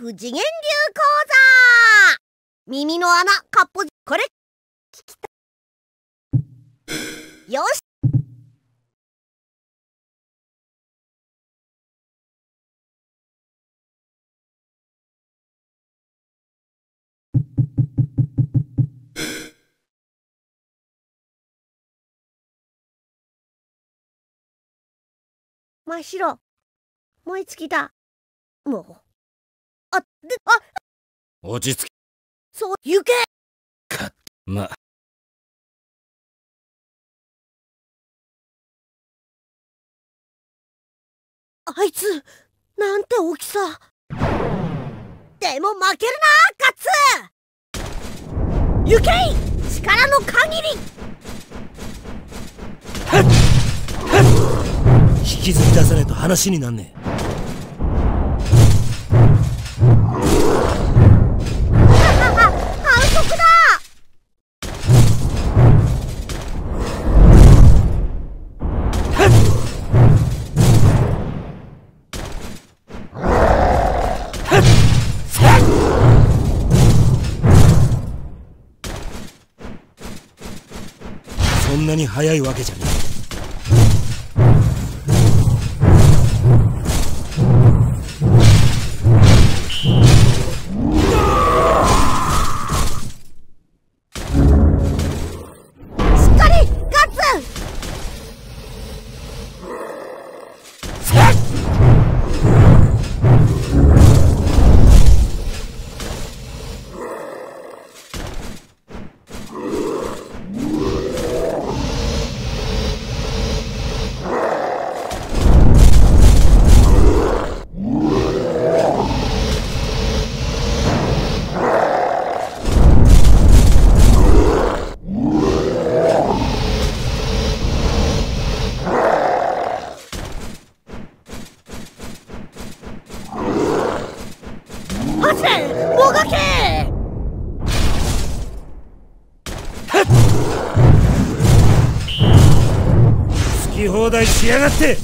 不次元流講座。耳の穴かっぽじこれ聞きたよし。真っ白燃え尽きた。もう。あであ落ち着きそう行け。まあ。いつなんて大きさ。でも負けるな勝つ行け。い力の限り。引きずり出さないと話になんねえそんなに早いわけじゃねしやがって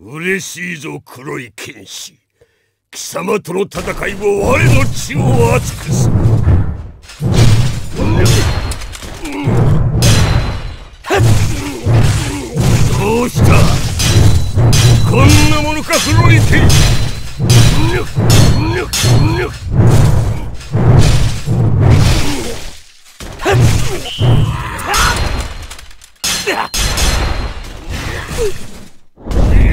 嬉しいぞ黒い剣士。貴様との戦いを我の血を熱くす。どうした？こんなものか黒い剣。士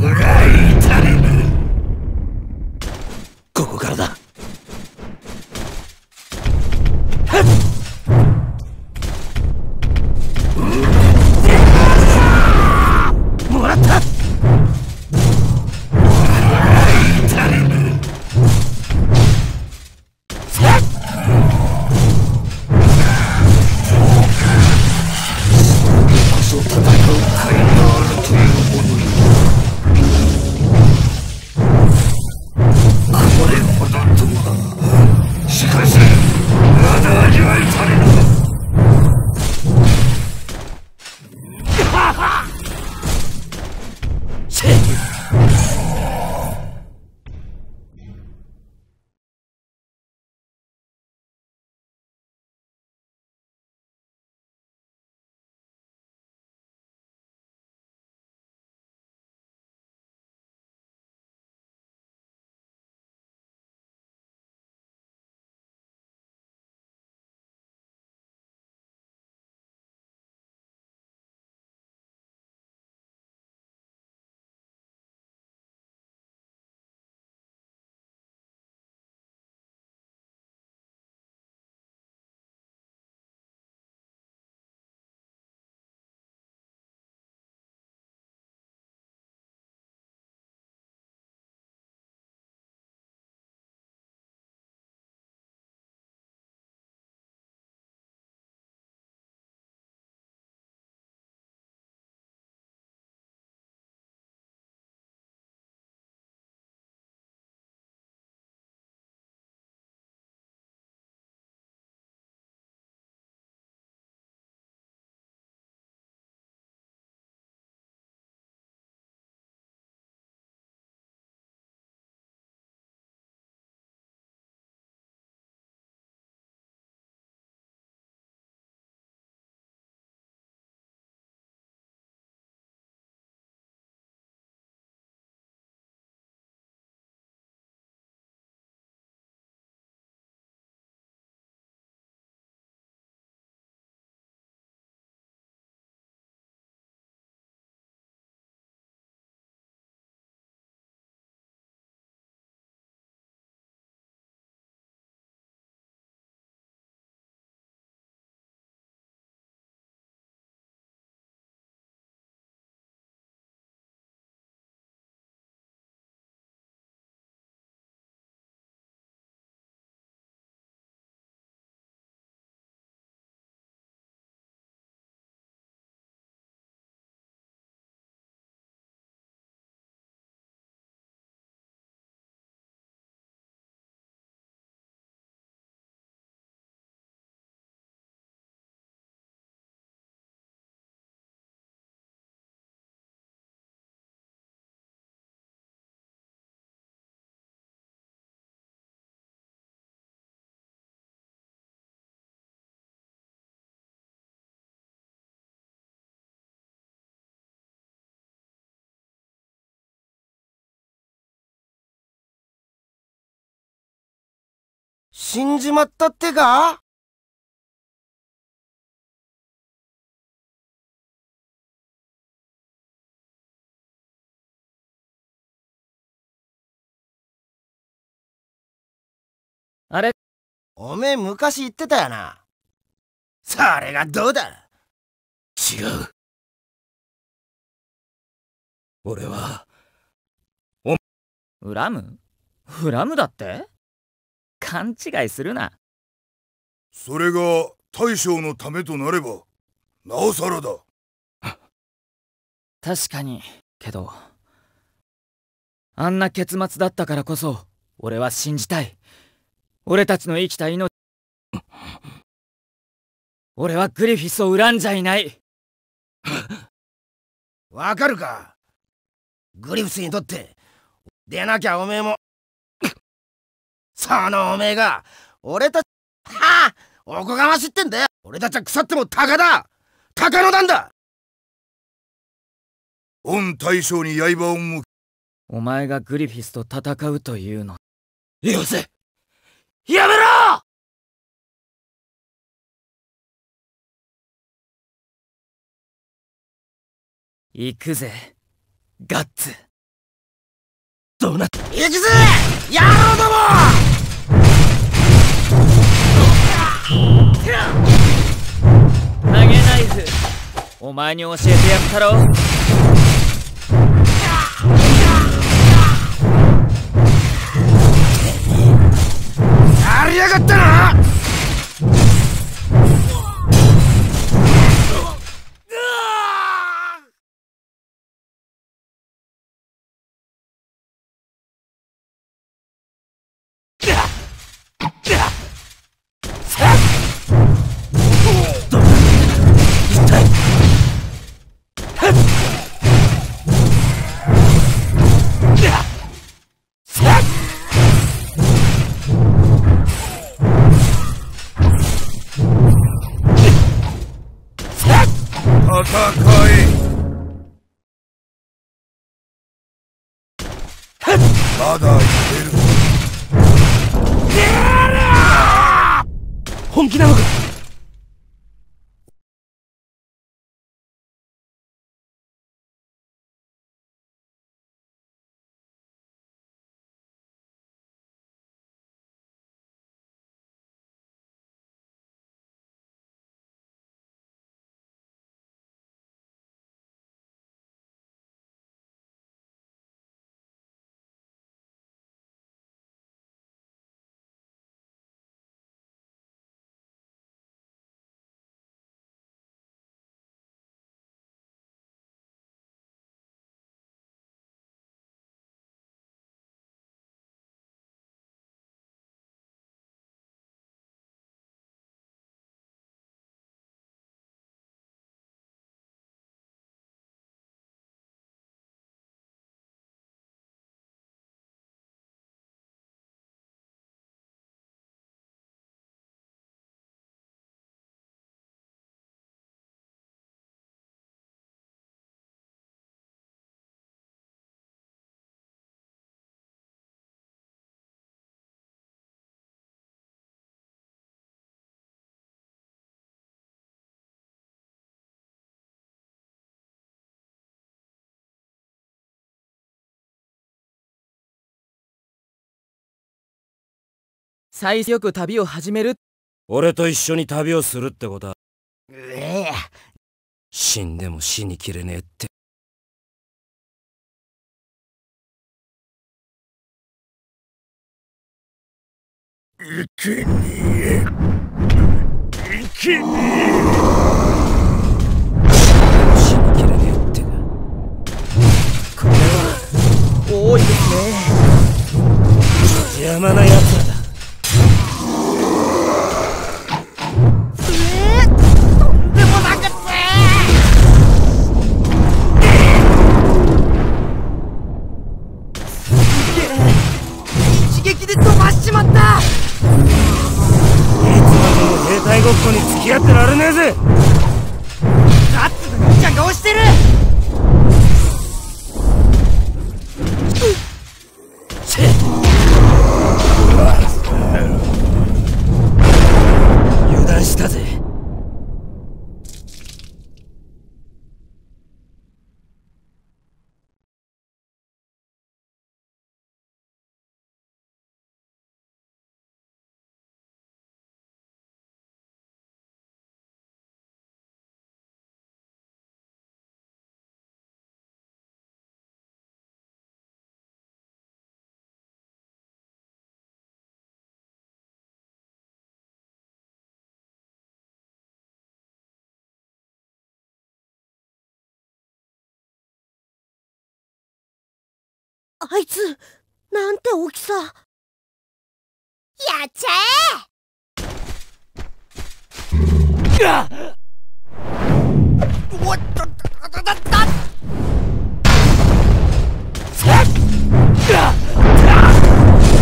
Yeah. 死んじまったってか？あれ？おめえ昔言ってたよな。それがどうだ？違う。俺は恨む？恨むだって？勘違いするな。それが大将のためとなればなおさらだ確かに、けど、あんな結末だったからこそ、俺は信じたい。俺たちの生きた命。俺はグリフィスを恨んじゃいない。わかるかグリフスにとって、出なきゃおめえも、そのおめえが、俺たち、はあおこがましいってんだよ。俺たちは腐っても鷹だ。鷹の段だ。御大将に刃を向け。お前がグリフィスと戦うというの。よせ。やめろ！行くぜ、ガッツ。どうなっ行くぜ！野郎ども投げナイフ。お前に教えてやったろ。やりやがったな！ま最よく旅を始める。俺と一緒に旅をするってこと？はええ。死んでも死にきれねえって。いけにえいけに死にきれねえってか。多いですね。邪魔な奴ら大ごっこに付き合ってられねえぜ。ガッツの兄ちゃんが押してる。油断したぜ。あいつなんて大きさ。やっちゃ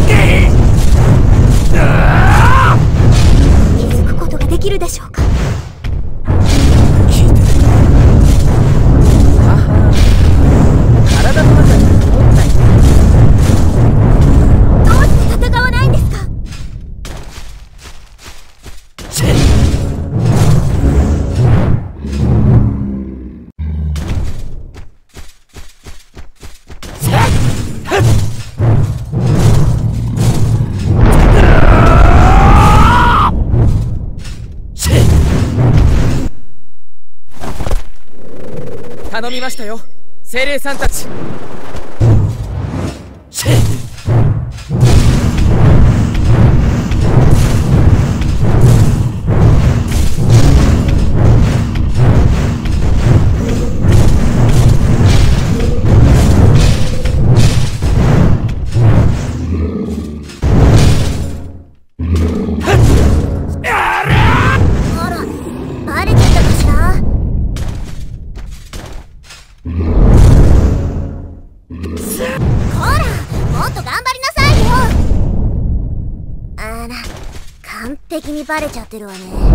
え！気づくことができるでしょうか？頼みましたよ。精霊さんたち。れちゃってるわね。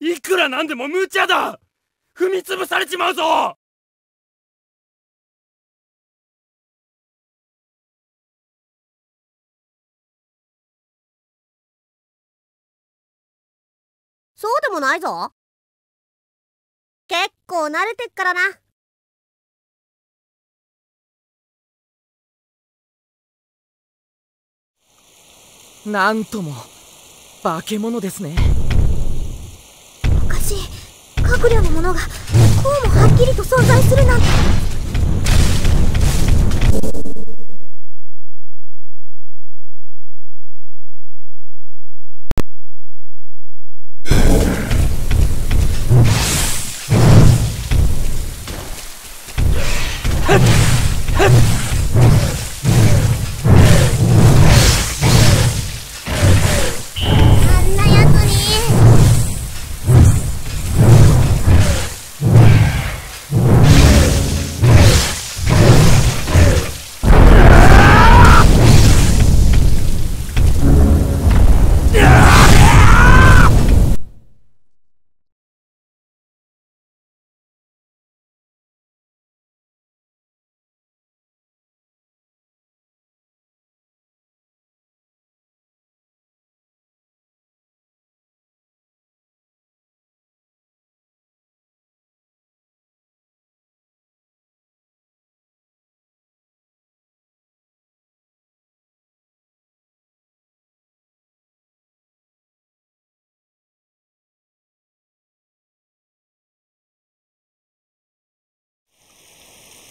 いくらなんでも無茶だ。踏み潰されちまうぞ。そうでもないぞ。結構慣れてっからな。なんとも。化け物ですねしい閣僚のものがこうもはっきりと存在するなんて。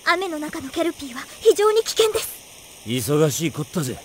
雨の中のケルピーは非常に危険です。忙しいこったぜ。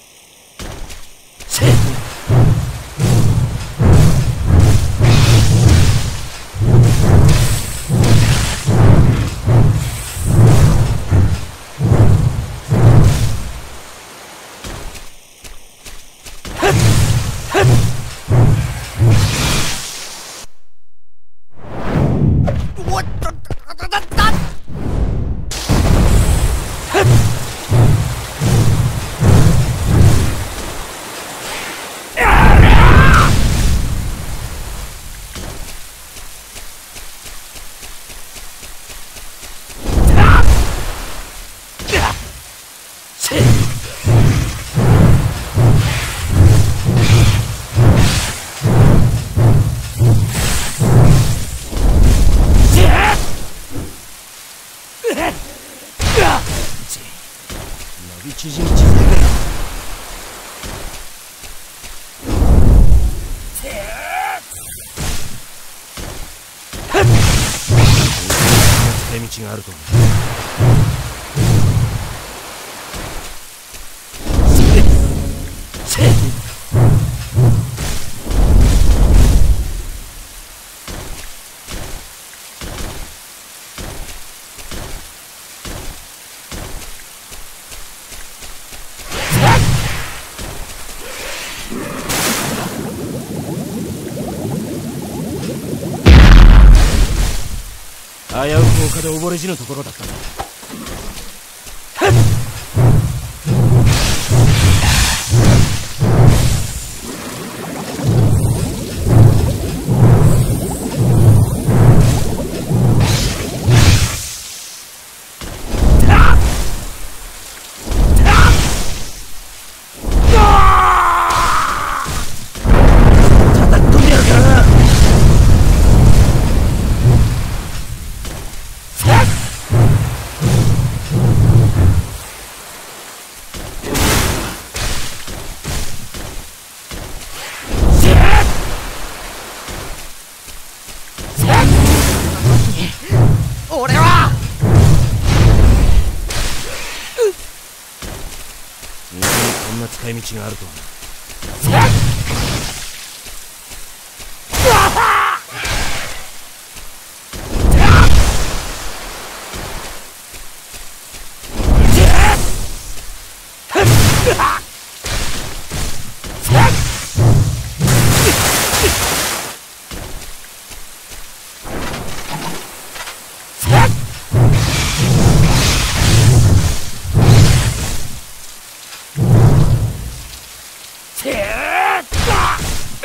く丘で溺れ死ぬところだったがあるとはな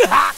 ha!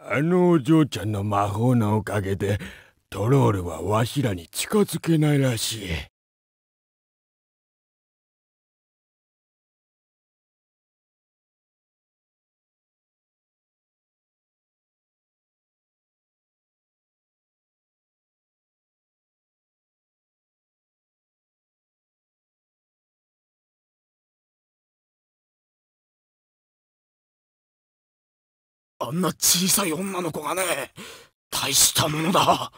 あのお嬢ちゃんの魔法のおかげでトロールはわしらに近づけないらしい。あんな小さい女の子がね大したものだ。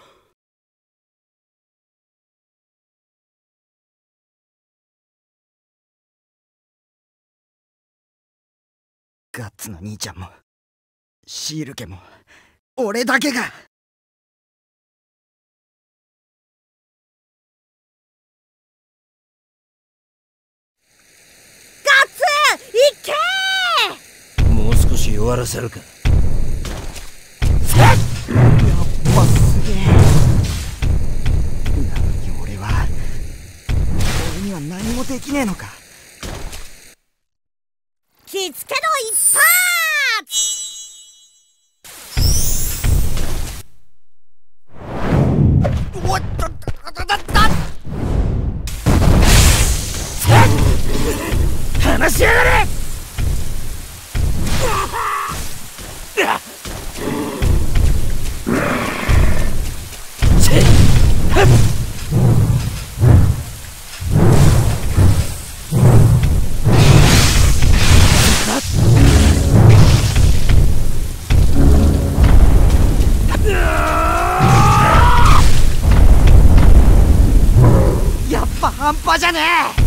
ガッツの兄ちゃんもシール家も俺だけが。ガッツいけもう少し弱らせるかできねえ。のか気付けろ一発おっとだだだ話しやがれじゃねえ。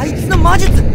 あいつの魔術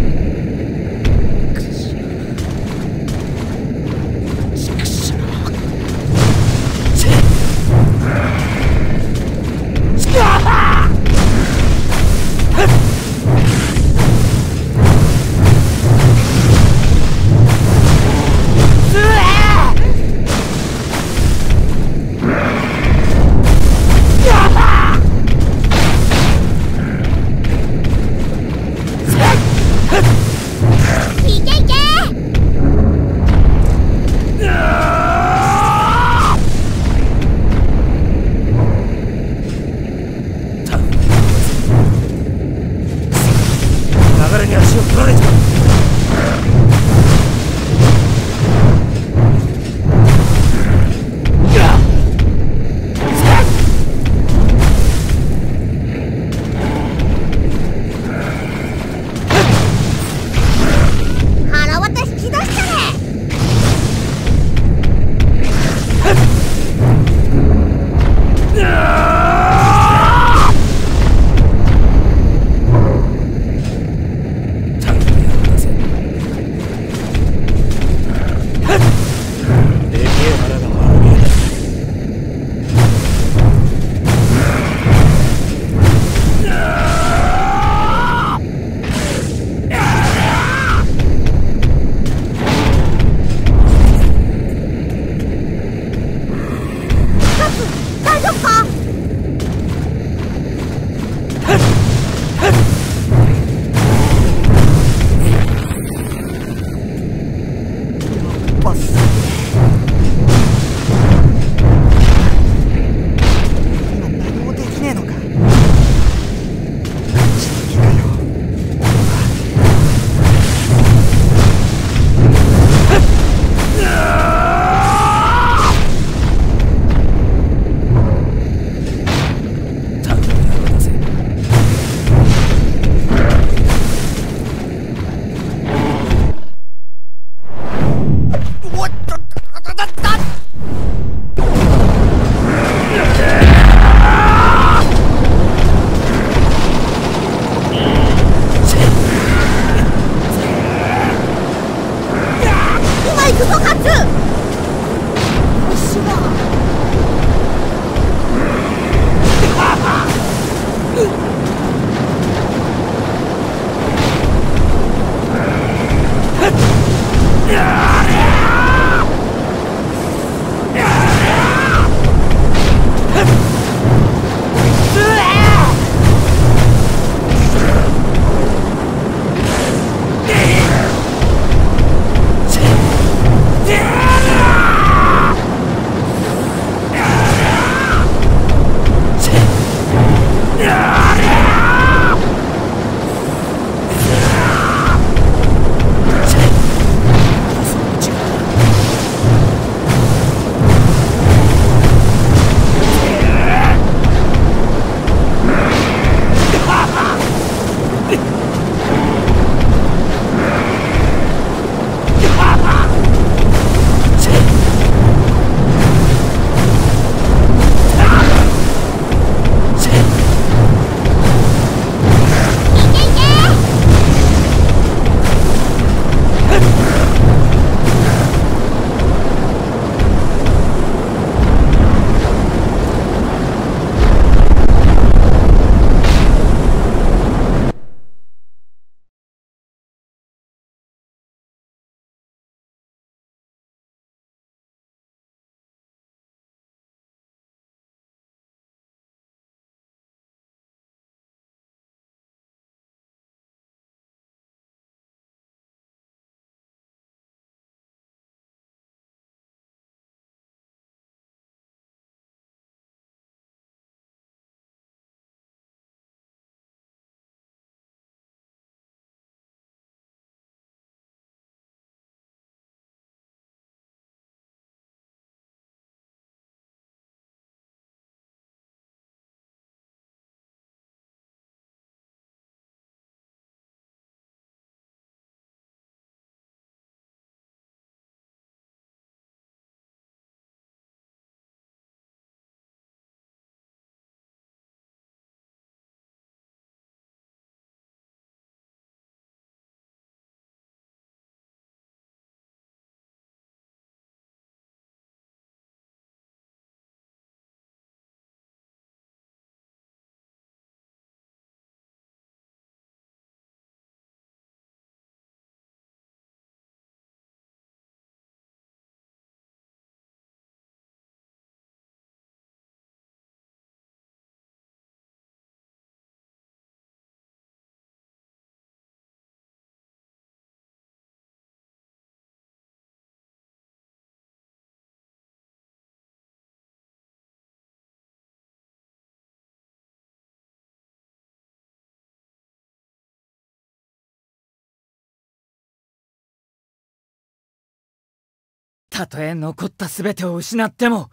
たとえ残った全てを失っても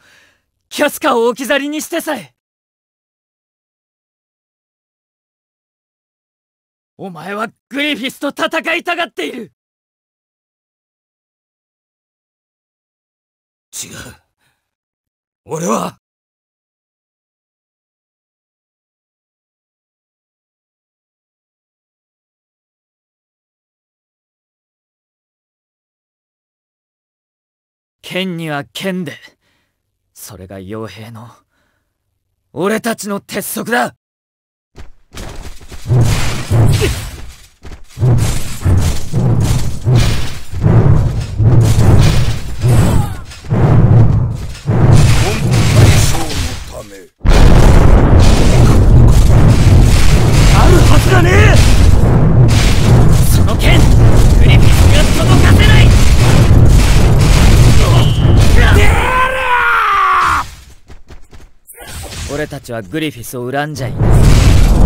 キャスカを置き去りにしてさえ。お前はグリフィスと戦いたがっている。違う。俺は剣には剣でそれが傭兵の俺たちの鉄則だ。たちはグリフィスを恨んじゃいない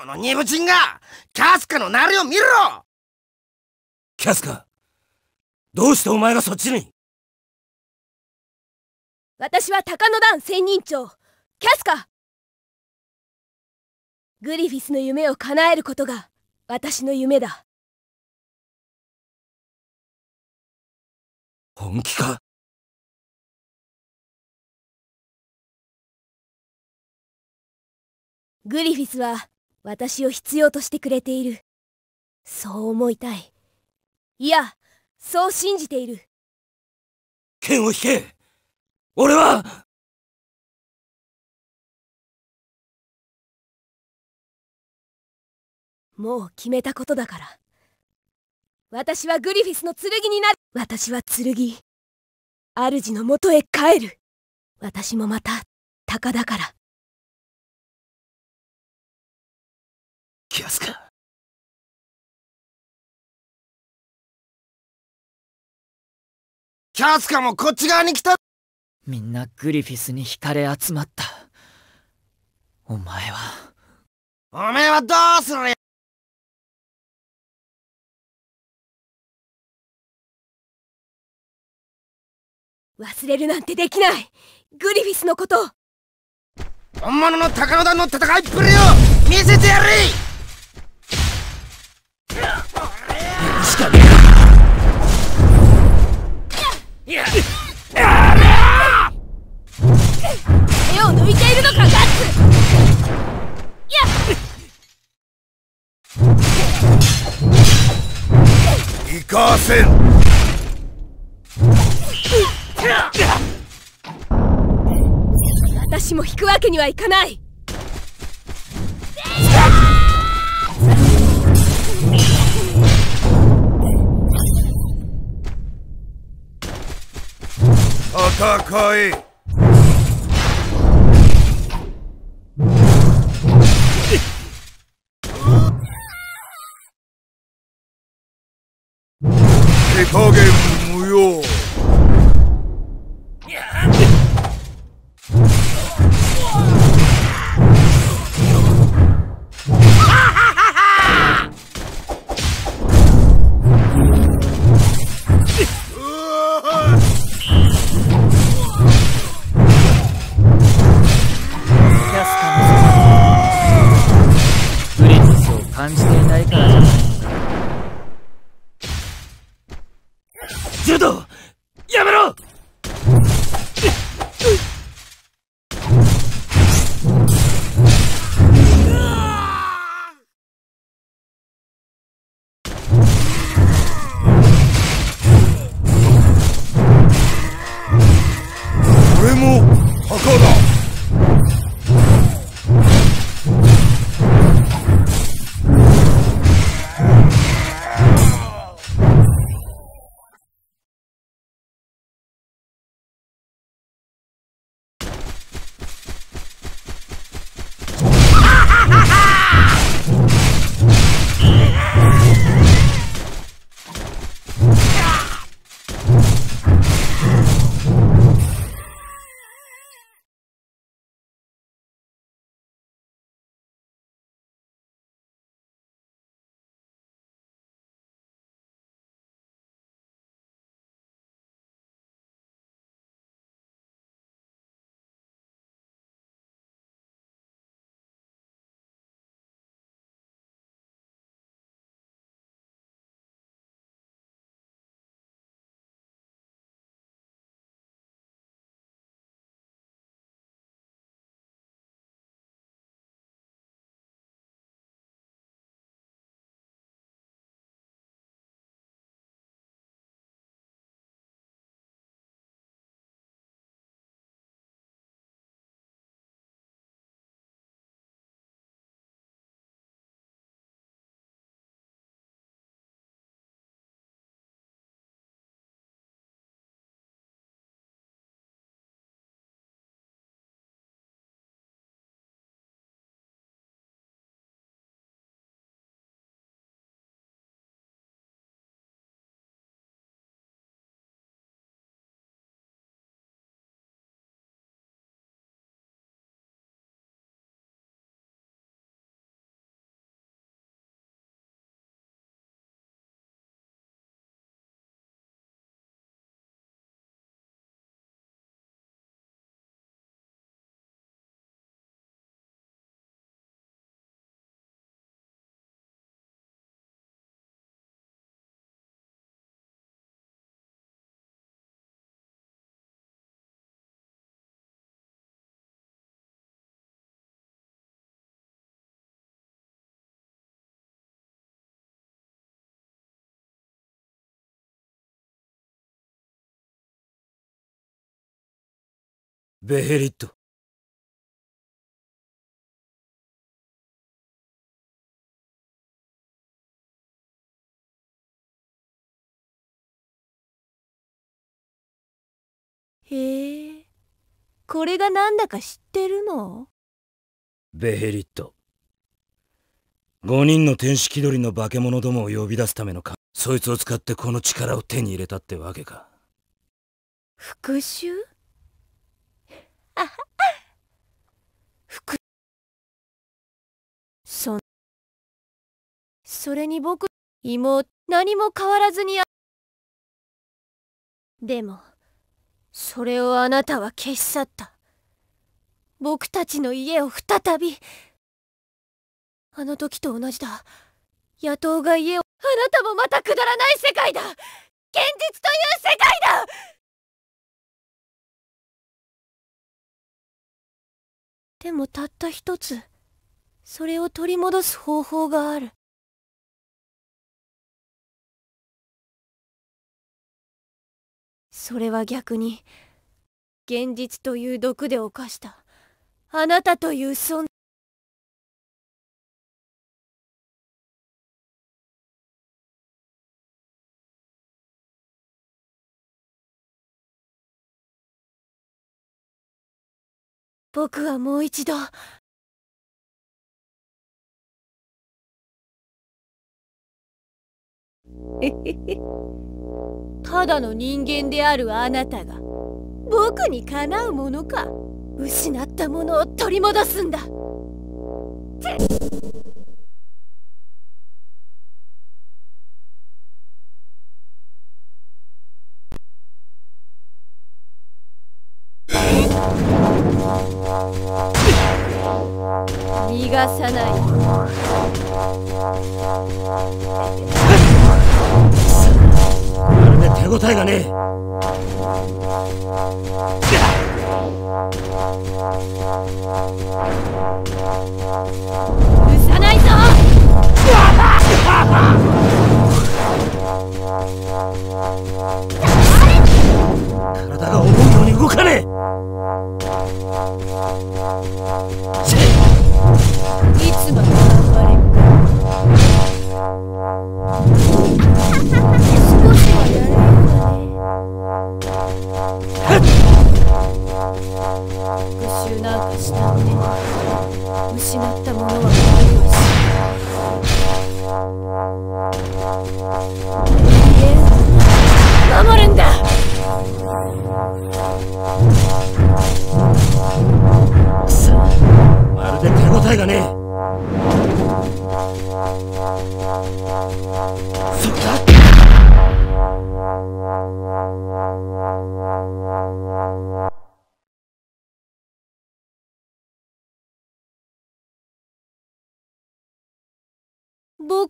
この二部人がキャスカのなりを見ろ。キャスカどうしてお前がそっちに？私は高野団仙人長キャスカ。グリフィスの夢を叶えることが私の夢だ。本気か？グリフィスは私を必要としてくれている。そう思いたい。いやそう信じている。剣を引け。俺は。もう決めたことだから。私はグリフィスの剣になる。私は剣。主のもとへ帰る。私もまた鷹だからキャスカキャスカもこっち側に来た。みんなグリフィスに惹かれ集まった。お前は。おめえはどうするや。忘れるなんてできない。グリフィスのこと。本物の高野団の戦いっぷりを見せてやれ私も引くわけにはいかない。戦え手加減無用。ベヘリット。へえこれがなんだか知ってるの？ベヘリット。5人の天使気取りの化け物どもを呼び出すためのかそいつを使ってこの力を手に入れたってわけか。復讐？あはは復そん。それに僕妹何も変わらずにあ。でもそれをあなたは消し去った。僕たちの家を再び。あの時と同じだ。野党が家をあなたもまたくだらない世界だ。現実という世界だ。でもたった一つそれを取り戻す方法がある。それは逆に現実という毒で犯した。あなたという存在。僕はもう一度。ただの人間であるあなたが僕にかなうものか失ったものを取り戻すんだ。さない。まるで手応えがねえ。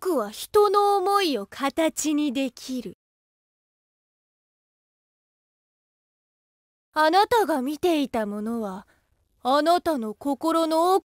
僕は人の思いを形にできる。あなたが見ていたものはあなたの心の奥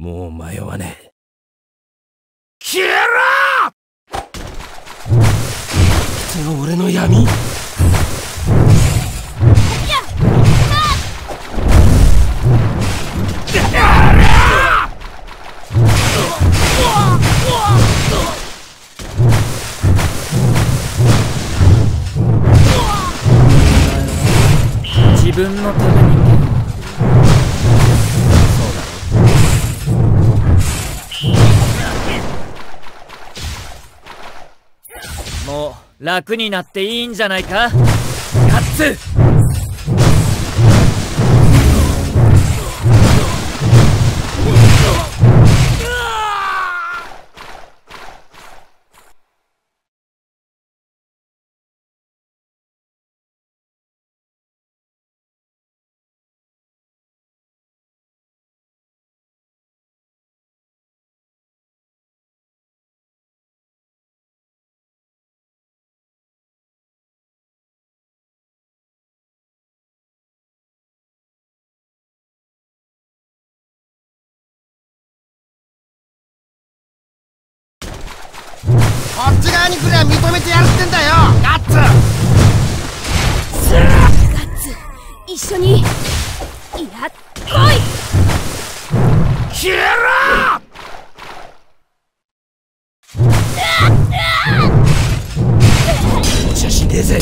もう迷わねえ。消えろ!その俺の闇?自分のために楽になっていいんじゃないか？ガッツ！めてやるってんだよ。ガッツ。ガッツ。一緒にいや来い。消えろ！ぜ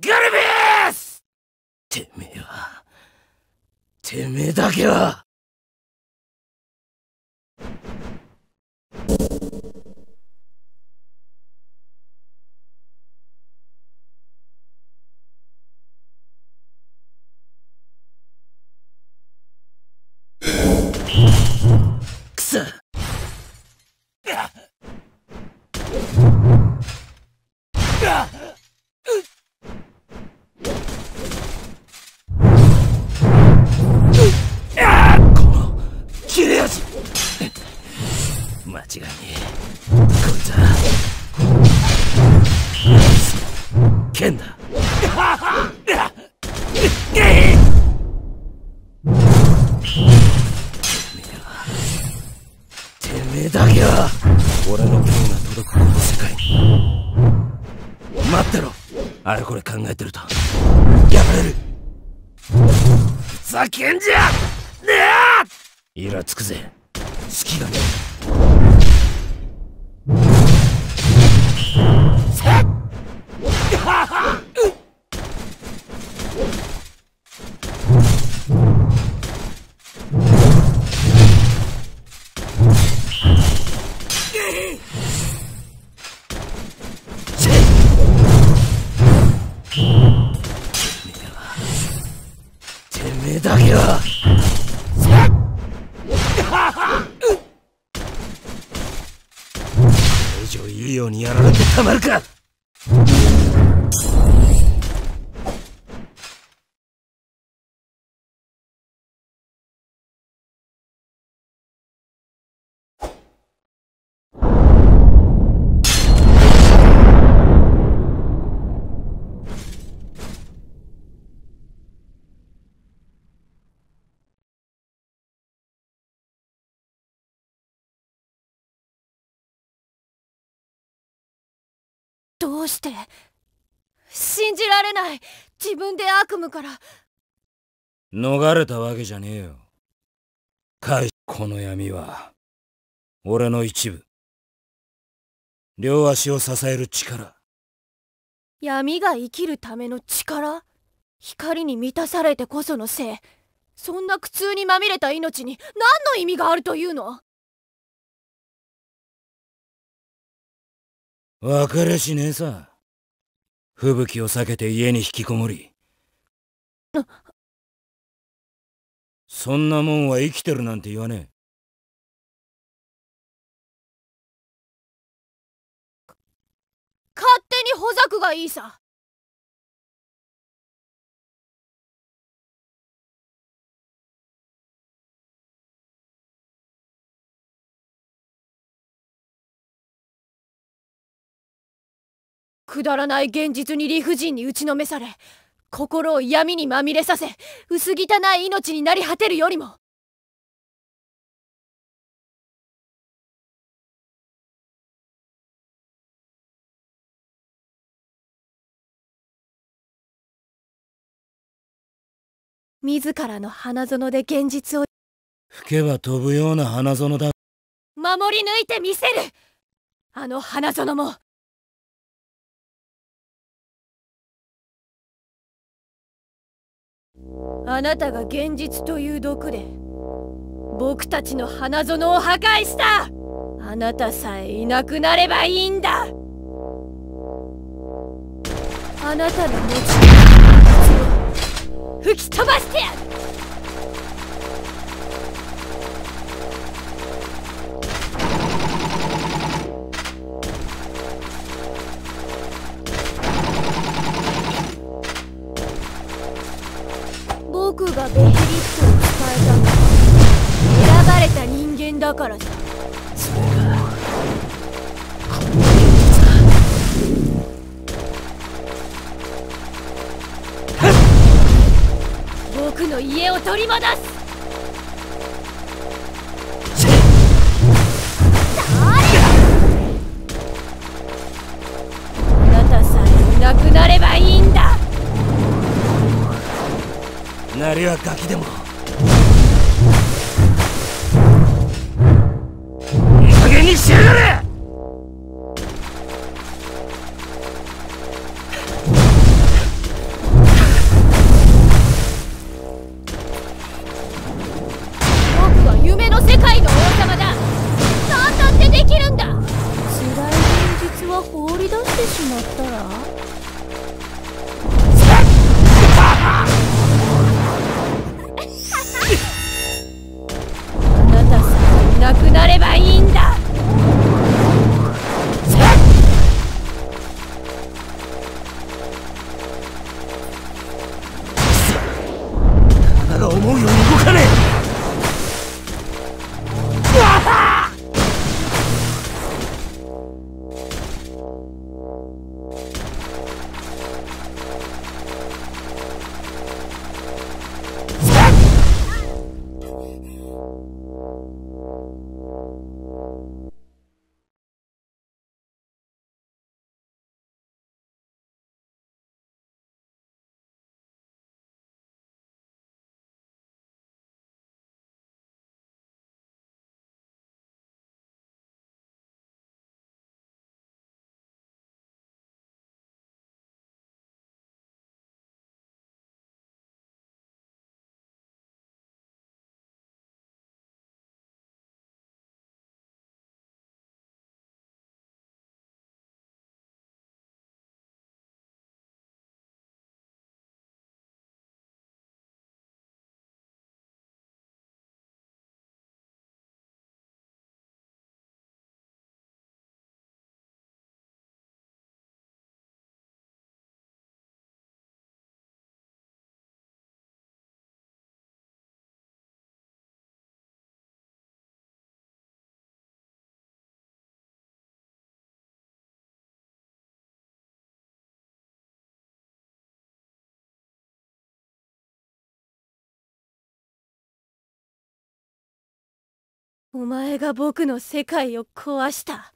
ガルビース!てめえはてめえだけはけんじゃねえ！イラつくぜ隙がねどうして？信じられない。自分で悪夢から。逃れたわけじゃねえよ。返し。この闇は俺の一部。両足を支える力。闇が生きるための力？光に満たされてこそのせいそんな苦痛にまみれた命に何の意味があるというの？別れしねえさ。吹雪を避けて家に引きこもり。なそんなもんは生きてるなんて言わね勝手にほざくがいいさくだらない現実に理不尽に打ちのめされ心を闇にまみれさせ薄汚い命になり果てるよりも。自らの花園で現実を。え吹けば飛ぶような花園だ。守り抜いてみせる。あの花園もあなたが現実という毒で僕たちの花園を破壊した。あなたさえいなくなればいいんだ。あなたの持ちお前が僕の世界を壊した。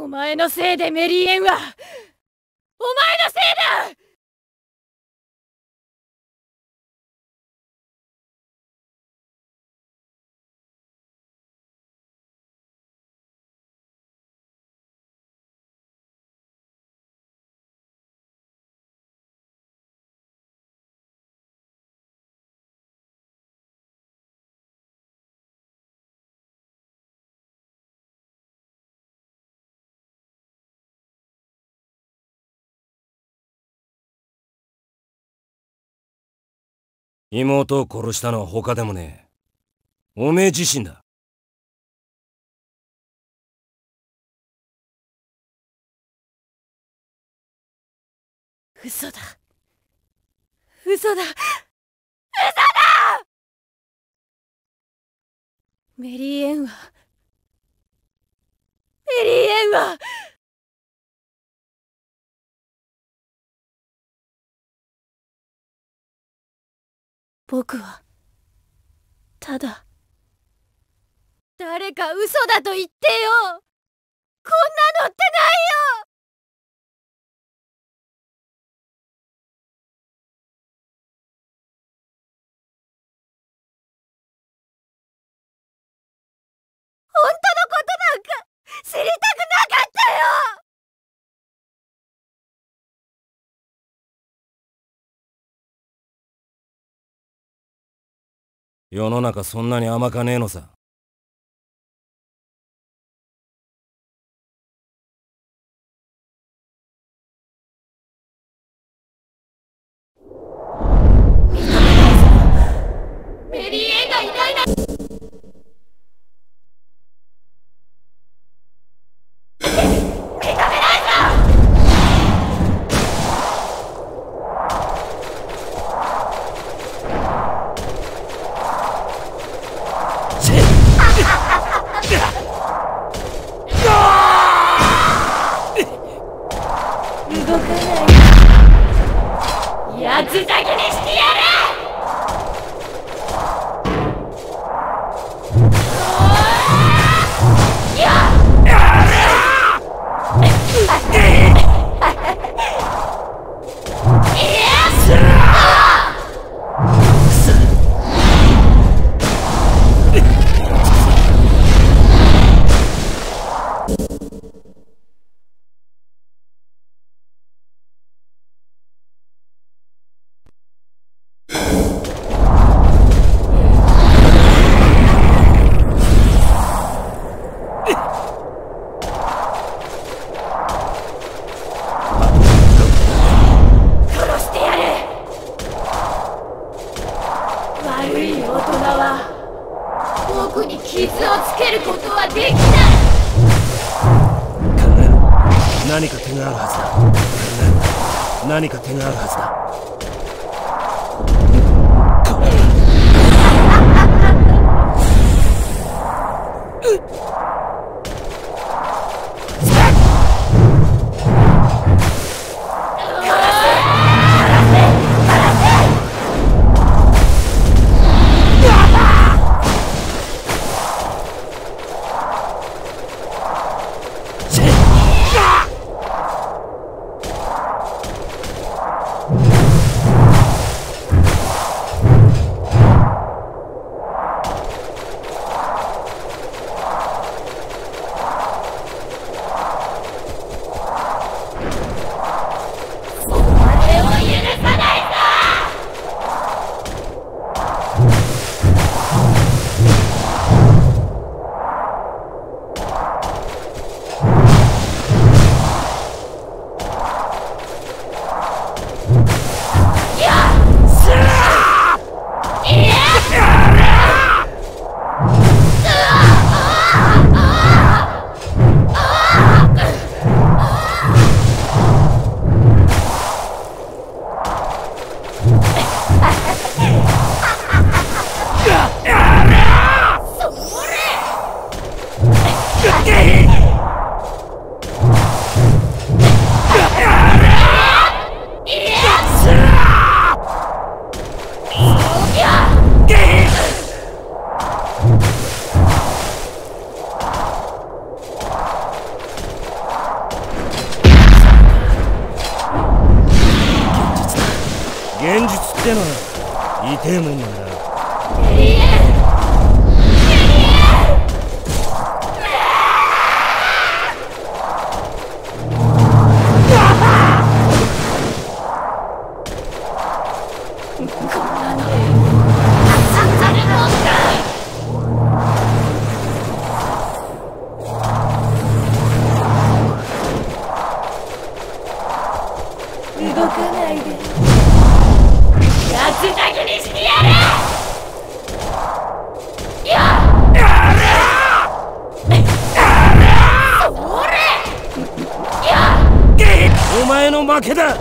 お前のせいでメリーエンは。お前のせいだ。妹を殺したのは他でもねえ。おめえ自身だ。嘘だ。嘘だ。嘘だ。メリーエンは。メリーエンは。僕はただ誰か嘘だと言ってよ。こんなのってないよ。本当のことなんか知りたくなかったよ。世の中そんなに甘かねえのさ。メリー前の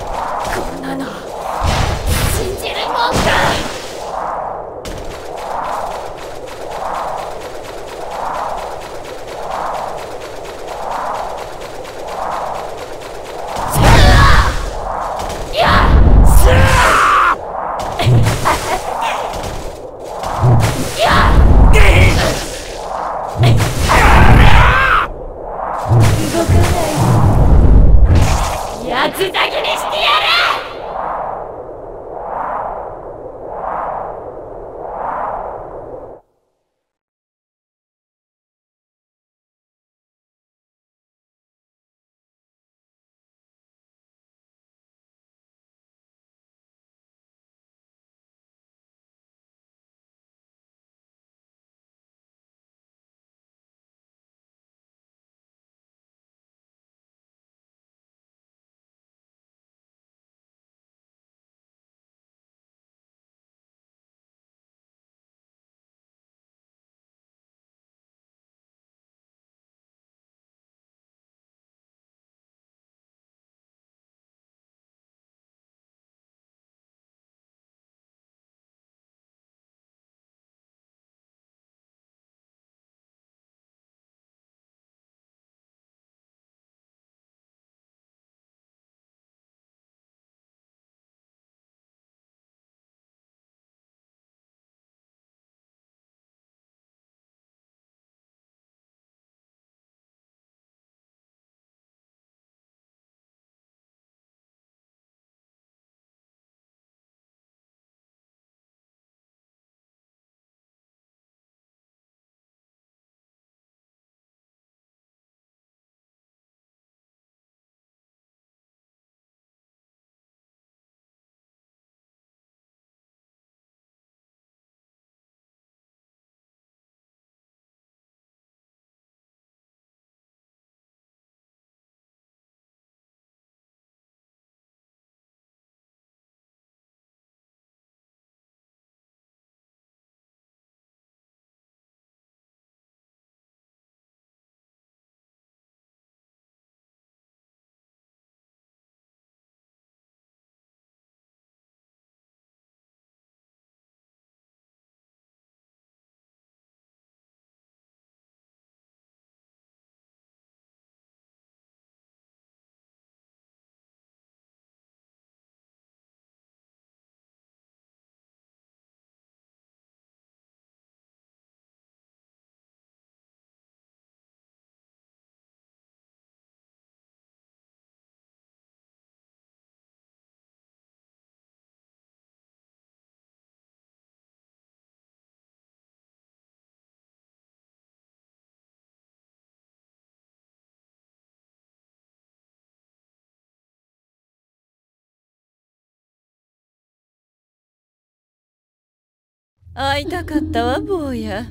会いたかったわ坊や。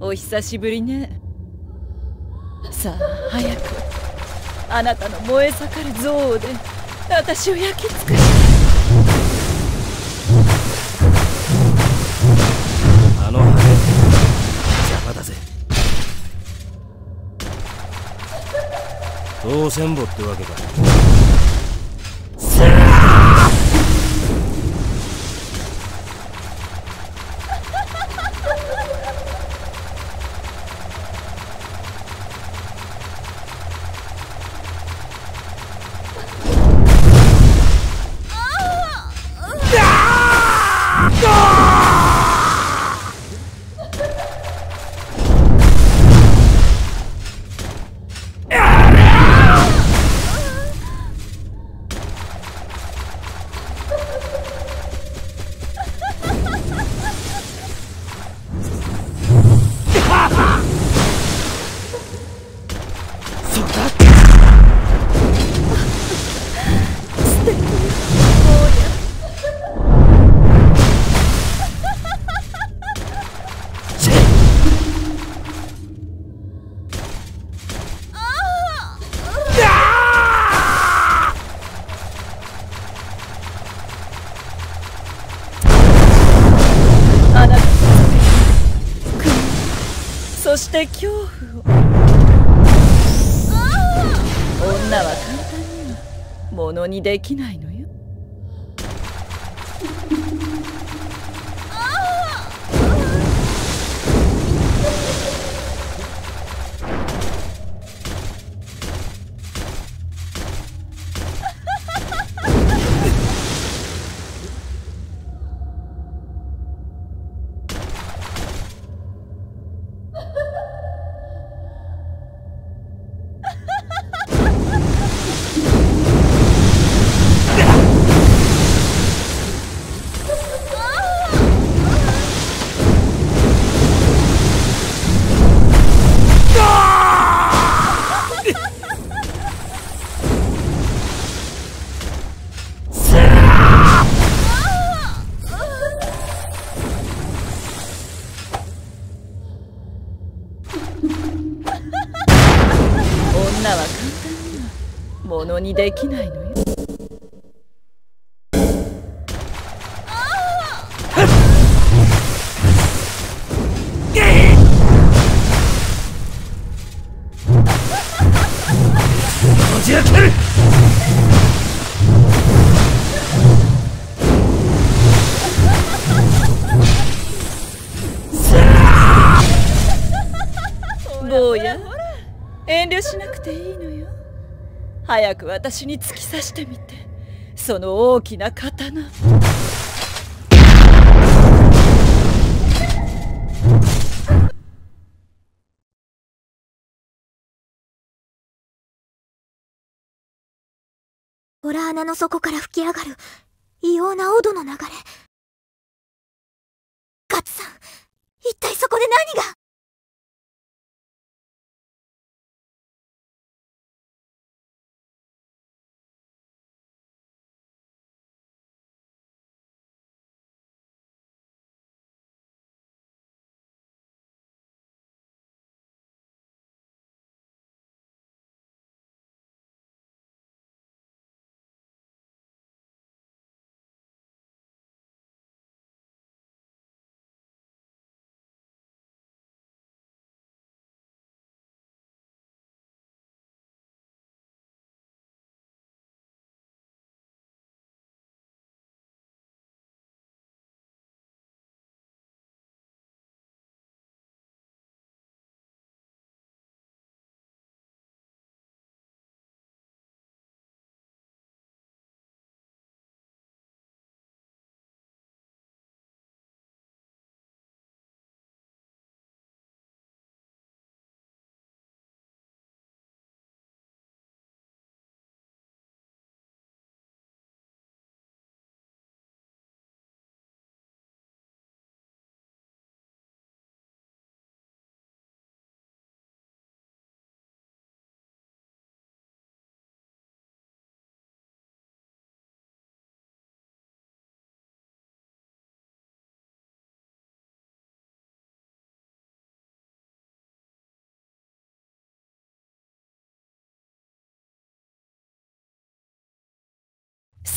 お久しぶりね。さあ早く。あなたの燃え盛る憎悪で私を焼き尽くしあの羽。邪魔だぜ。当選簿ってわけか。にできない。にできない。く私に突き刺してみて。その大きな刀。裏穴の底から吹き上がる異様なオドの流れ。ガツさん、一体そこで何が？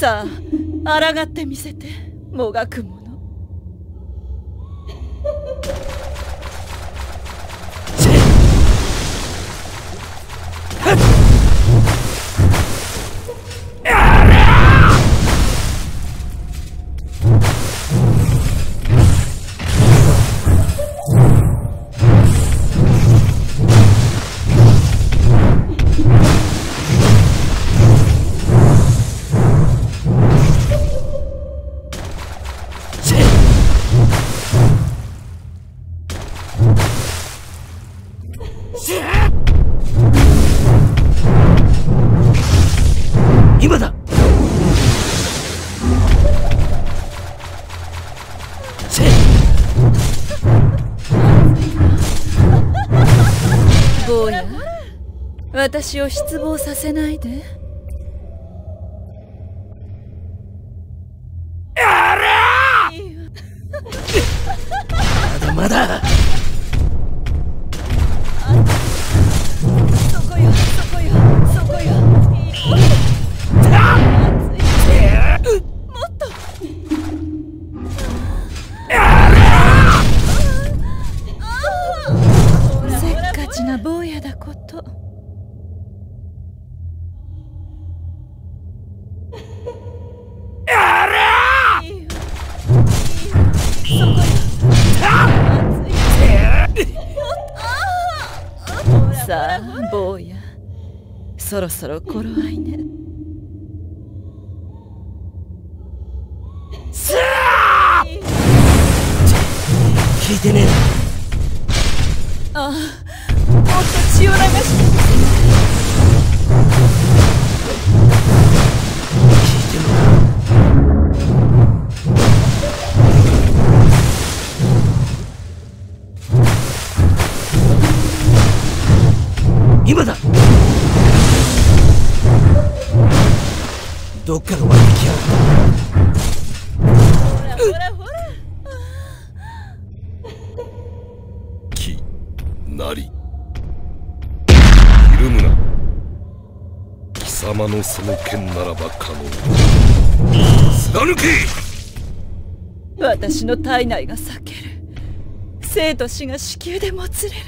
さあ抗ってみせてもがく者はっ私を失望させないで。私の体内が裂ける。生と死が子宮でもつれる。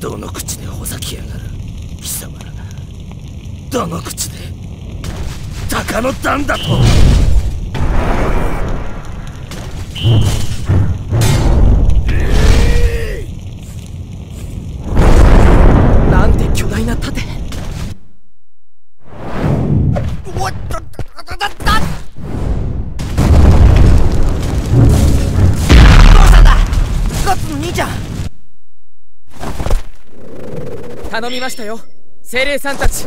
どの口でほざきやがる貴様ら。がどの口で鷹の段だと。頼みましたよ。精霊さんたち。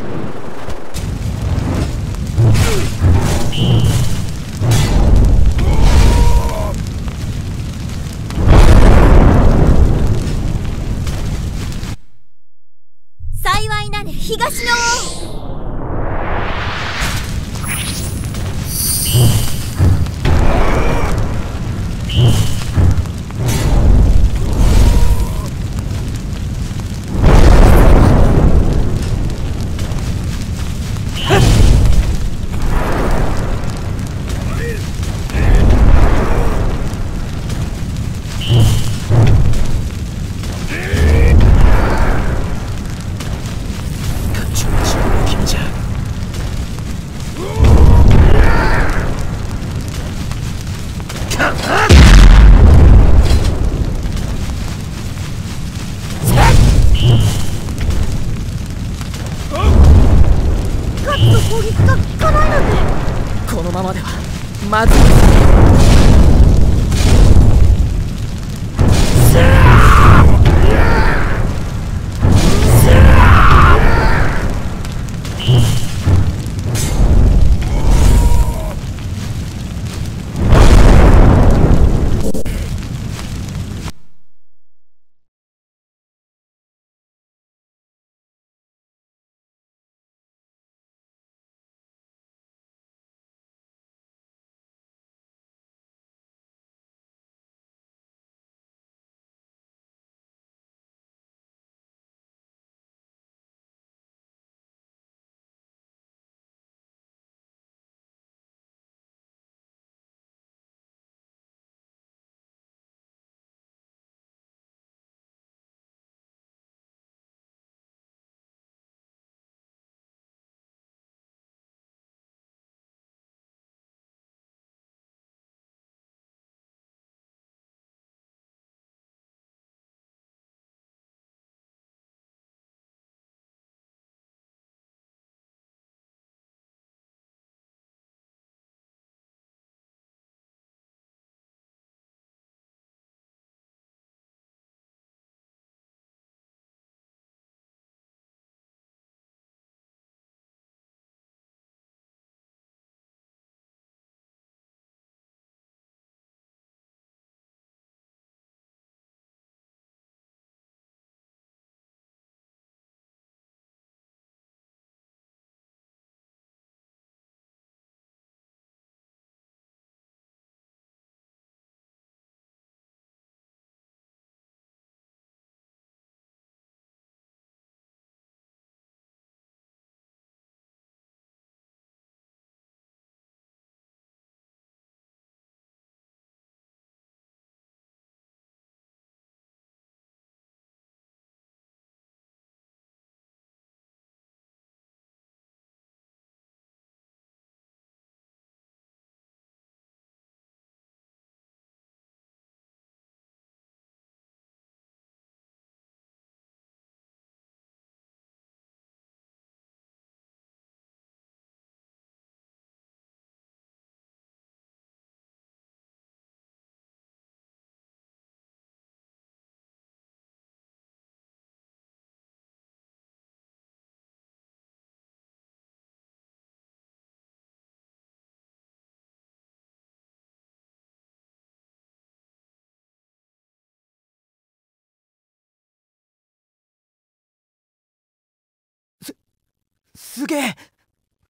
すげえ。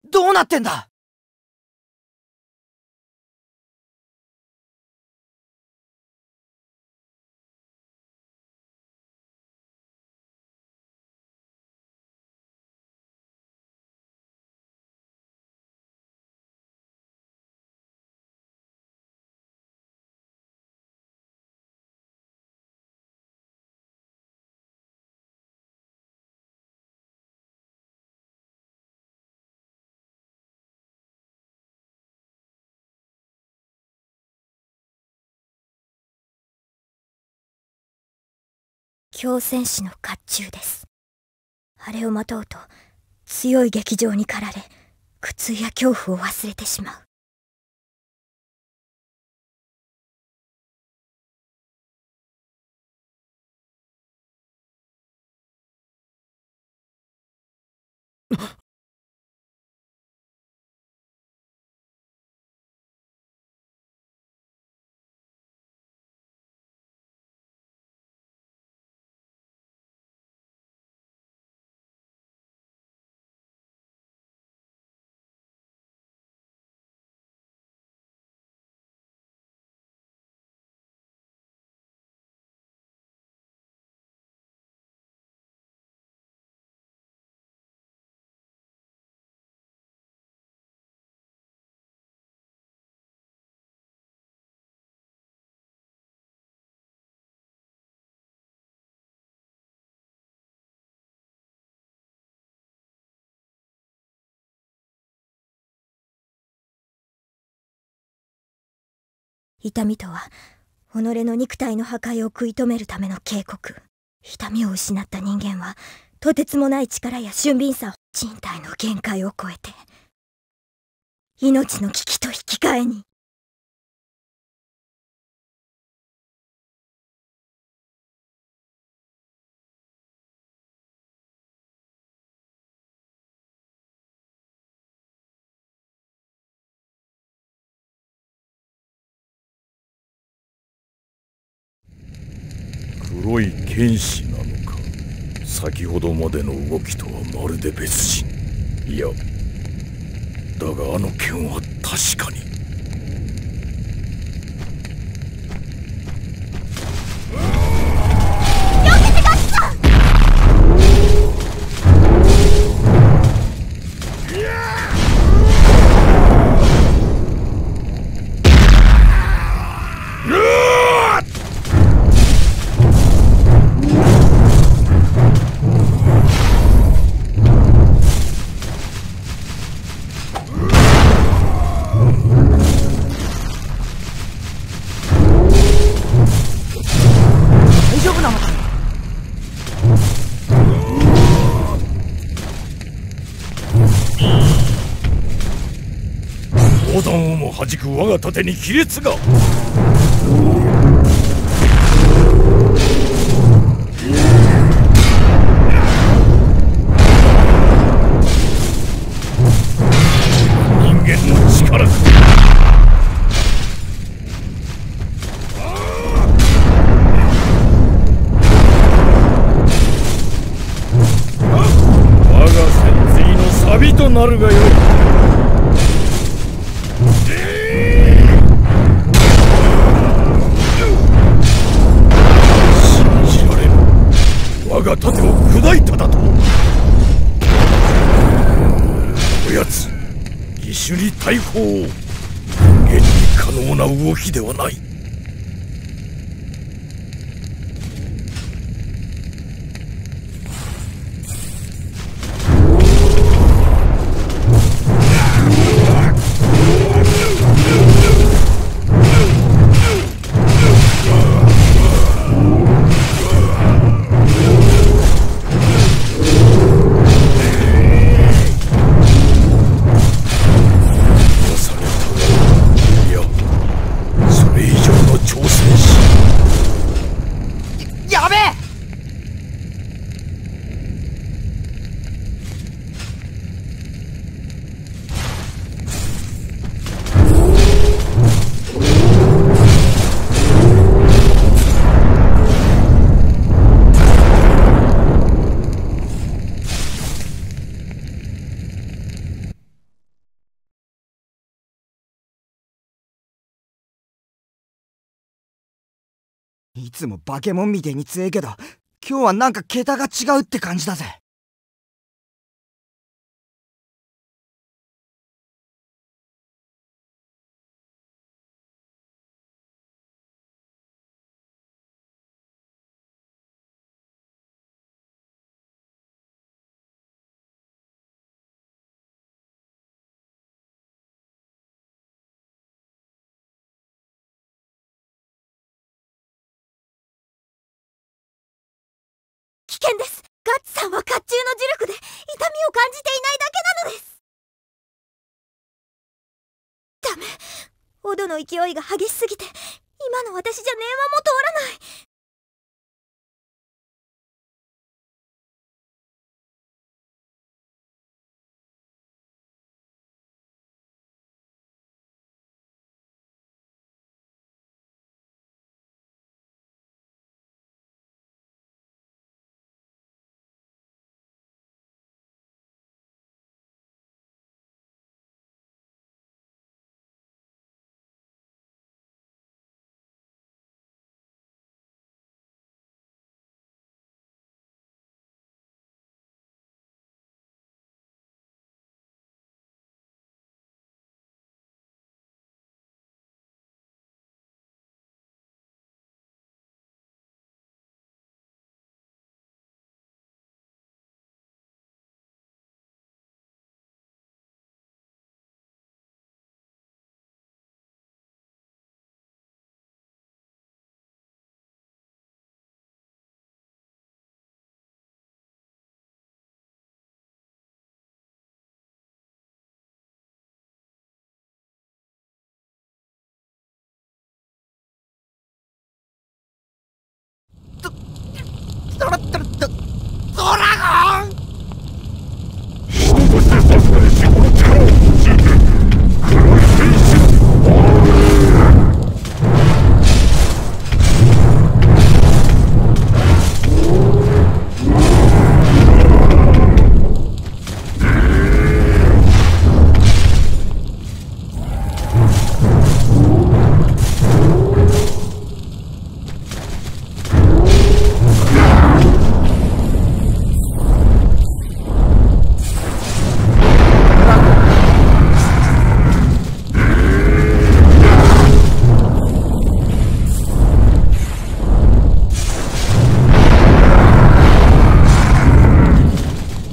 どうなってんだ？強戦士の甲冑です。あれをまとうと強い劇場に駆られ苦痛や恐怖を忘れてしまう。痛みとは己の肉体の破壊を食い止めるための警告。痛みを失った人間はとてつもない力や俊敏さを人体の限界を超えて命の危機と引き換えに剣士なのか。先ほどまでの動きとはまるで別人。いやだがあの剣は確かに我が盾に亀裂が。いつも化け物みてえに強えけど今日はなんか桁が違うって感じだぜ。然です。ガッツさんは甲冑の呪力で痛みを感じていないだけなのです。ダメ。オドの勢いが激しすぎて今の私じゃ念話も通らない。tra, tra,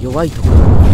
弱いところ。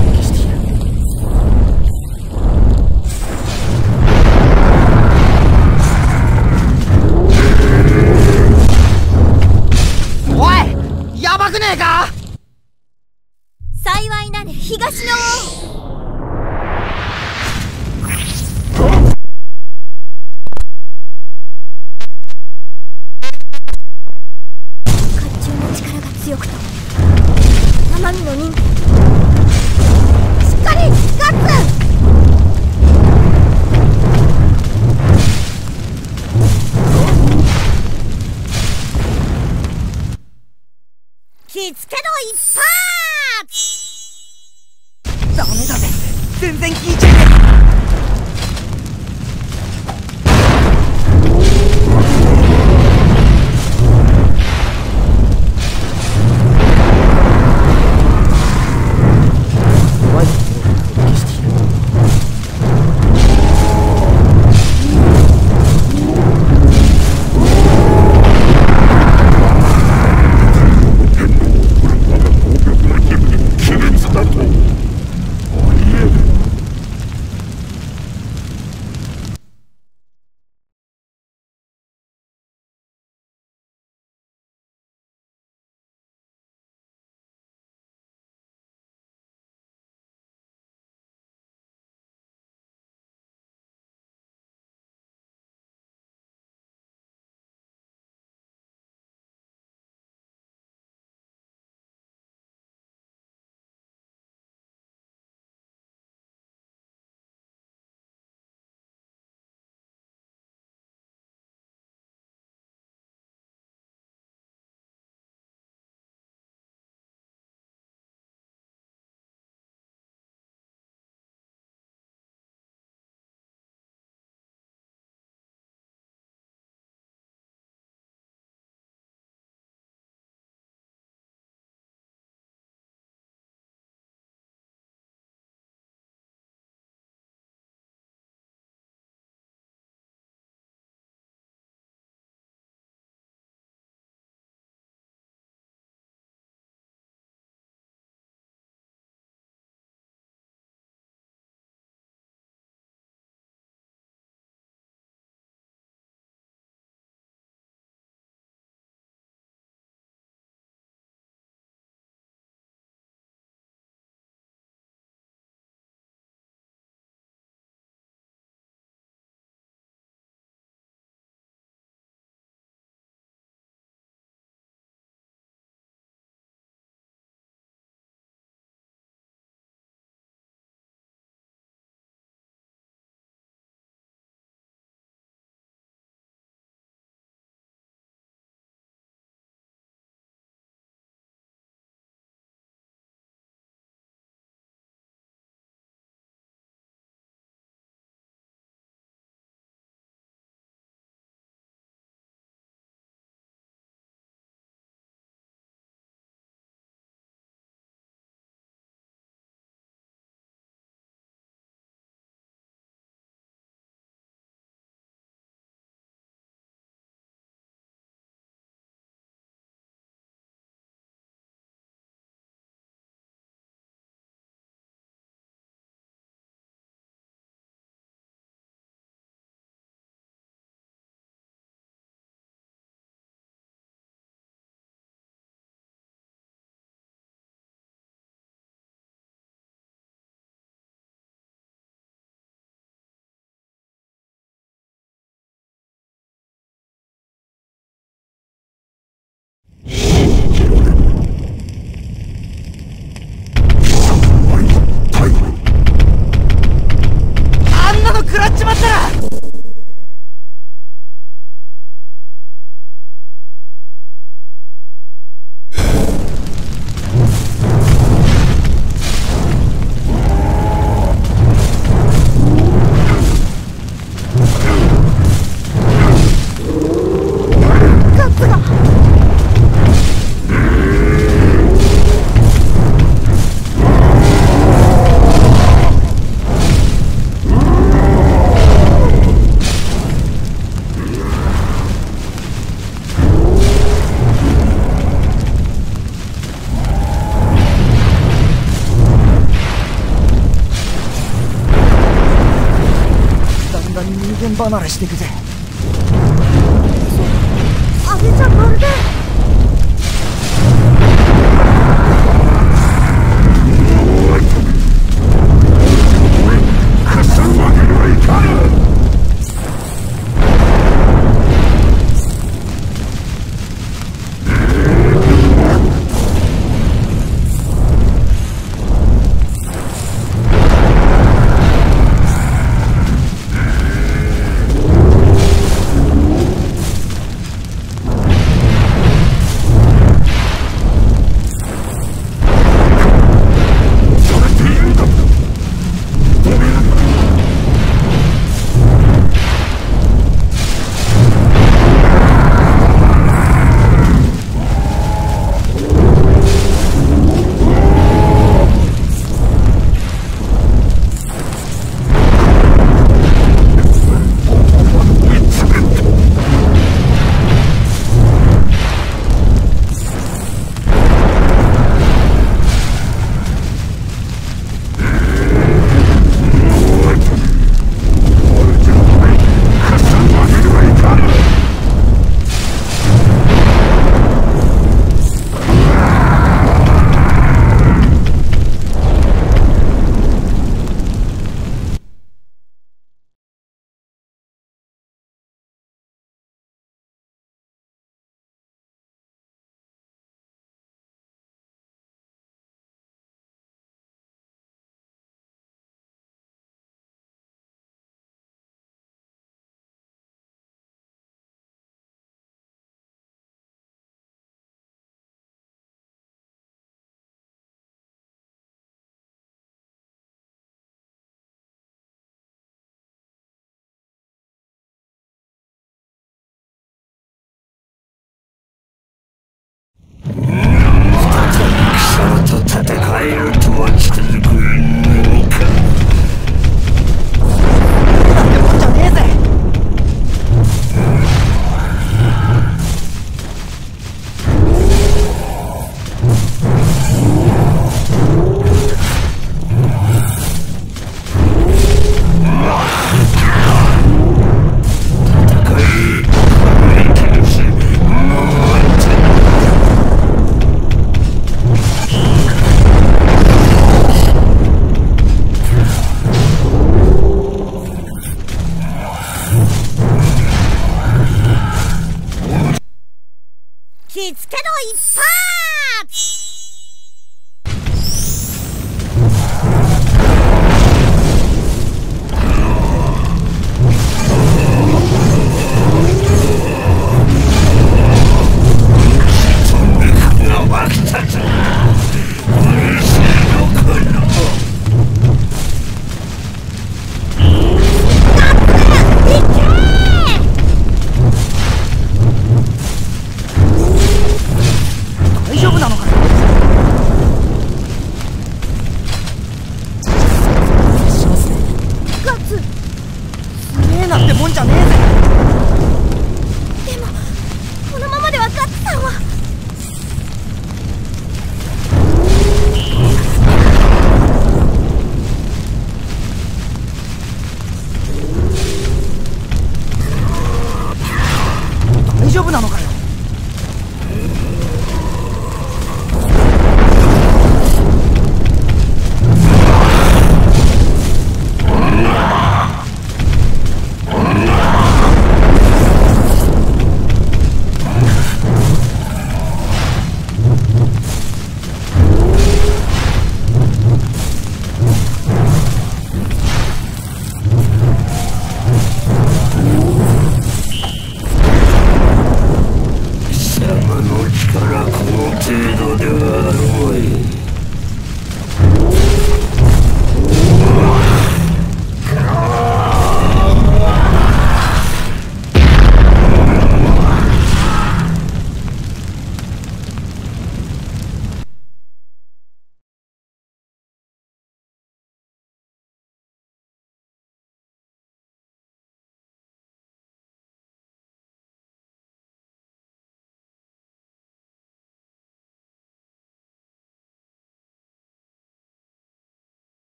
ン離れしてくぜ。